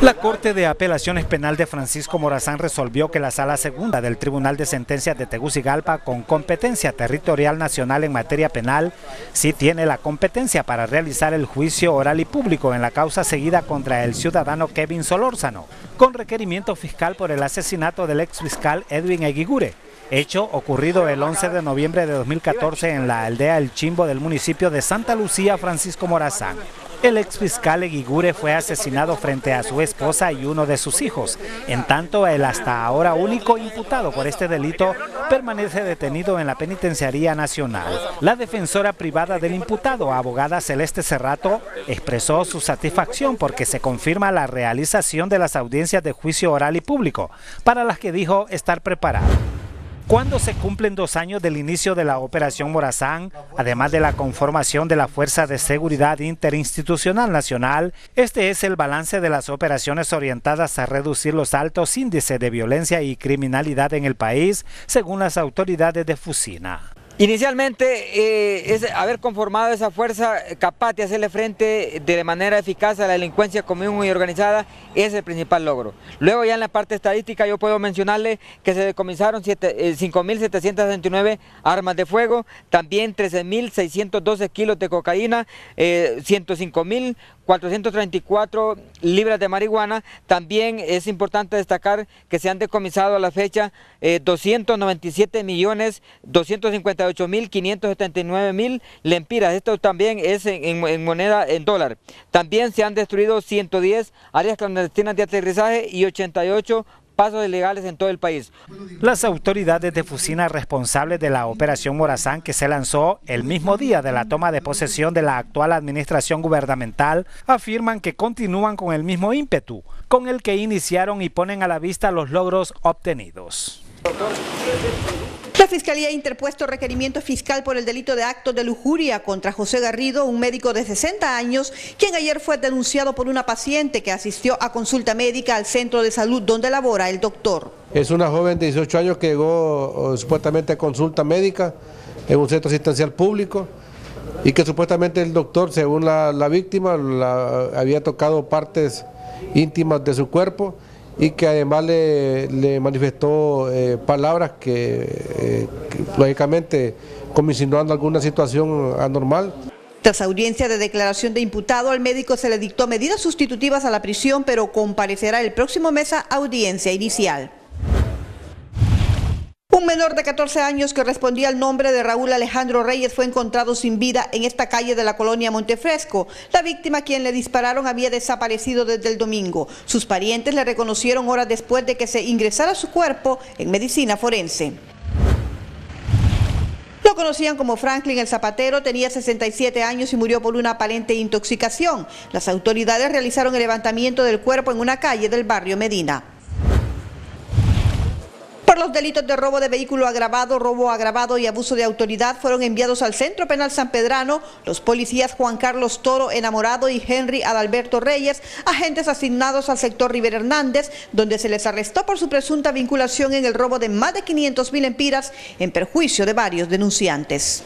La Corte de Apelaciones Penal de Francisco Morazán resolvió que la Sala Segunda del Tribunal de Sentencias de Tegucigalpa, con competencia territorial nacional en materia penal, sí tiene la competencia para realizar el juicio oral y público en la causa seguida contra el ciudadano Kevin Solórzano, con requerimiento fiscal por el asesinato del ex fiscal Edwin Eguigure, hecho ocurrido el 11 de noviembre de 2014 en la aldea El Chimbo del municipio de Santa Lucía, Francisco Morazán. El ex fiscal Eguigure fue asesinado frente a su esposa y uno de sus hijos. En tanto, el hasta ahora único imputado por este delito permanece detenido en la Penitenciaría Nacional. La defensora privada del imputado, abogada Celeste Cerrato, expresó su satisfacción porque se confirma la realización de las audiencias de juicio oral y público, para las que dijo estar preparado. Cuando se cumplen dos años del inicio de la Operación Morazán, además de la conformación de la Fuerza de Seguridad Interinstitucional Nacional, este es el balance de las operaciones orientadas a reducir los altos índices de violencia y criminalidad en el país, según las autoridades de Fusina. Inicialmente eh, es haber conformado esa fuerza capaz de hacerle frente de manera eficaz a la delincuencia común y organizada es el principal logro. Luego ya en la parte estadística yo puedo mencionarle que se decomisaron 5.769 eh, armas de fuego, también 13.612 kilos de cocaína, eh, 105.000 434 libras de marihuana. También es importante destacar que se han decomisado a la fecha 297 eh, millones 258 mil 579 mil lempiras. Esto también es en, moneda en dólar. También se han destruido 110 áreas clandestinas de aterrizaje y 88 pasos ilegales en todo el país. Las autoridades de Fusina responsables de la operación Morazán que se lanzó el mismo día de la toma de posesión de la actual administración gubernamental afirman que continúan con el mismo ímpetu con el que iniciaron y ponen a la vista los logros obtenidos. Fiscalía ha interpuesto requerimiento fiscal por el delito de acto de lujuria contra José Garrido, un médico de 60 años, quien ayer fue denunciado por una paciente que asistió a consulta médica al centro de salud donde labora el doctor. Es una joven de 18 años que llegó supuestamente a consulta médica en un centro asistencial público y que supuestamente el doctor, según la, víctima, había tocado partes íntimas de su cuerpo y que además le, manifestó eh, palabras eh, que, lógicamente como insinuando alguna situación anormal. Tras audiencia de declaración de imputado, al médico se le dictó medidas sustitutivas a la prisión, pero comparecerá el próximo mes a audiencia inicial. Un menor de 14 años que respondía al nombre de Raúl Alejandro Reyes fue encontrado sin vida en esta calle de la colonia Montefresco. La víctima a quien le dispararon había desaparecido desde el domingo. Sus parientes le reconocieron horas después de que se ingresara su cuerpo en medicina forense. Lo conocían como Franklin el Zapatero, tenía 67 años y murió por una aparente intoxicación. Las autoridades realizaron el levantamiento del cuerpo en una calle del barrio Medina. Los delitos de robo de vehículo agravado, robo agravado y abuso de autoridad fueron enviados al Centro Penal San Pedrano los policías Juan Carlos Toro Enamorado y Henry Adalberto Reyes, agentes asignados al sector River Hernández, donde se les arrestó por su presunta vinculación en el robo de más de 500 mil empiras en perjuicio de varios denunciantes.